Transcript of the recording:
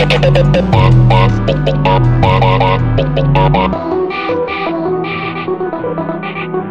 Thank you.